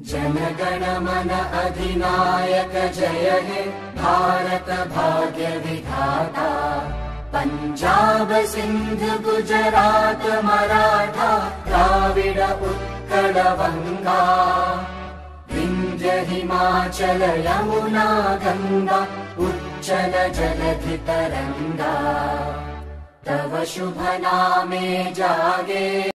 जनगणमन अधिनायक जय हे भारत भाग्य विधाता। पञ्जाब सिन्ध गुजरात मराठा द्राविड उत्कल वङ्गा हिन्द्य हिमाचल यमुना गङ्गा उच्चल जलधि तरङ्गा तव शुभ नामे जागे।